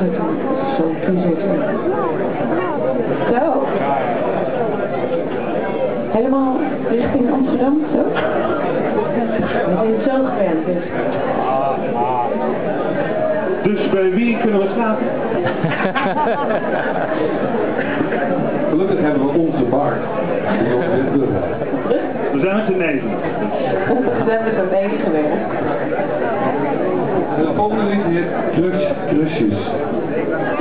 eigenlijk zo'n puzzeltje. Zo. Helemaal richting Amsterdam, zo? We zijn zo gewend, dus. Dus bij wie kunnen we slapen? Gelukkig hebben we onze bar. We zijn met z'n neven. We hebben zo mee gewerkt. De volgende lied heet Crush Crushes.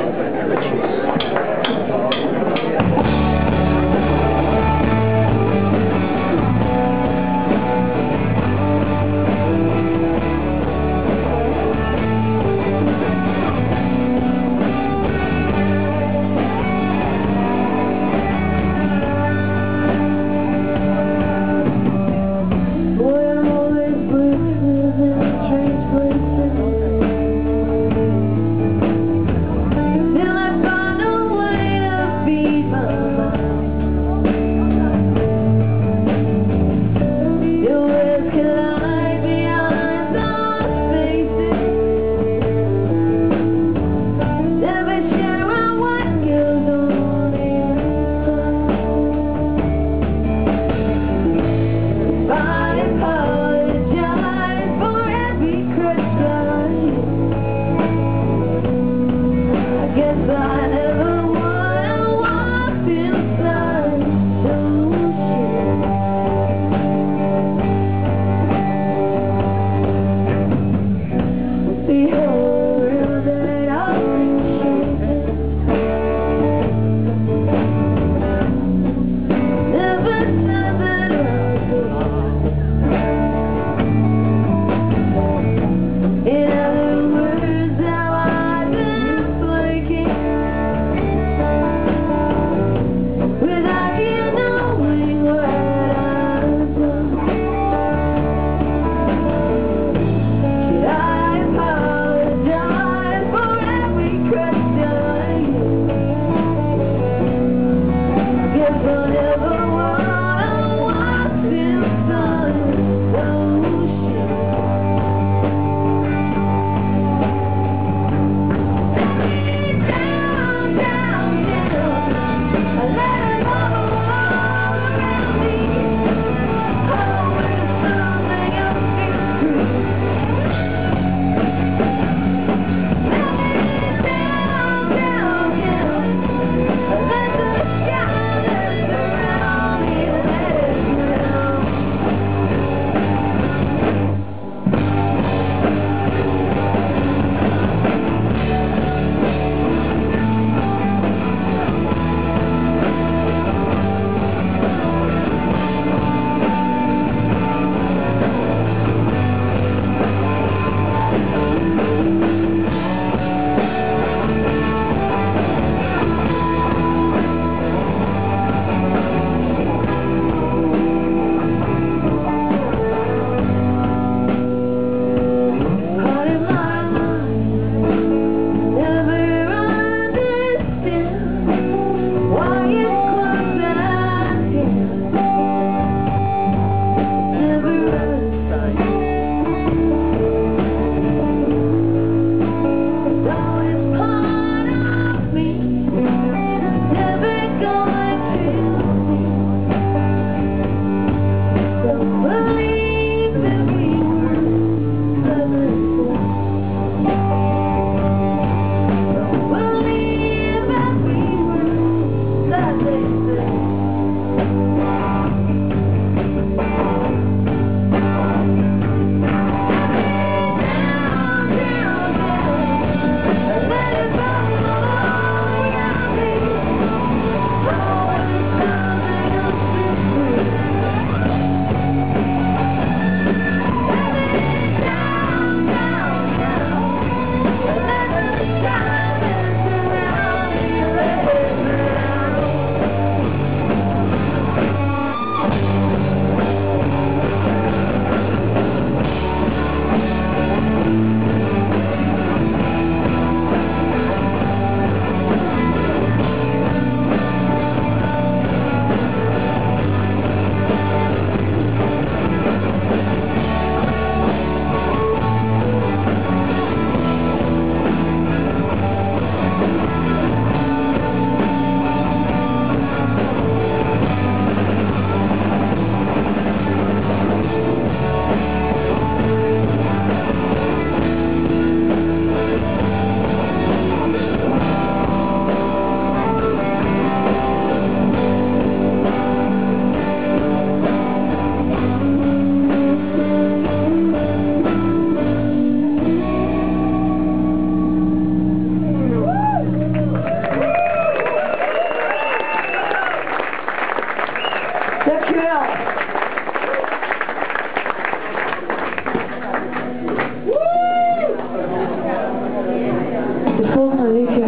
Dosłowne życie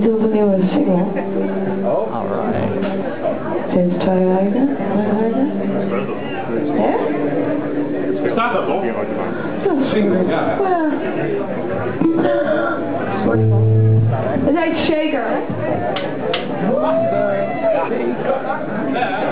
zrozumiałe siebie. Alright. Czy jest czarajna? Nie? Wstawą? Co? Well. It's like shaker. Yeah.